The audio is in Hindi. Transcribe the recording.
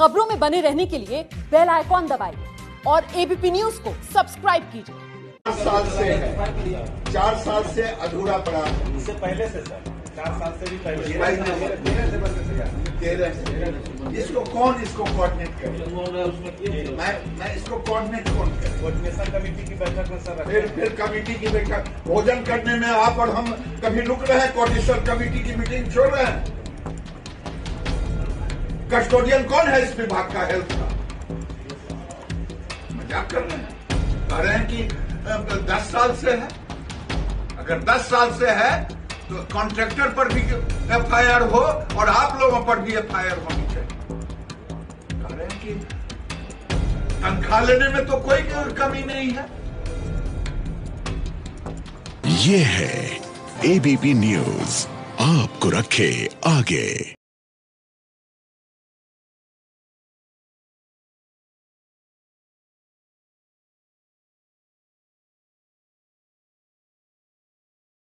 खबरों में बने रहने के लिए बेल आइकॉन दबाइए और एबीपी न्यूज़ को सब्सक्राइब कीजिए। चार साल से है। चार साल से अधूरा पड़ा। इससे पहले से सर। चार साल से भी पहले। तेरह से इसको कौन इसको कोऑर्डिनेट करे? मैं मैं इसको कोऑर्डिनेट कौन करे? कोऑर्डिनेशन कमेटी की बैठक में सर फिर फिर कमेटी की बैठक। भोजन करने में आप और हम कभी रुक रहे हैं? कोऑर्डिनेशन कमेटी की मीटिंग छोड़ रहे हैं? कस्टोडियन कौन है इस विभाग का हेल्थ का? मज़ाक कर रहे हैं। कह रहे हैं कि दस साल से है। अगर दस साल से है तो कॉन्ट्रैक्टर पर भी एफआईआर हो और आप लोगों पर भी एफ़ एफआईआर होनी चाहिए। कह रहे हैं कि तनख्वाह लेने में तो कोई कमी नहीं है। ये है एबीपी न्यूज़ आपको रखे आगे।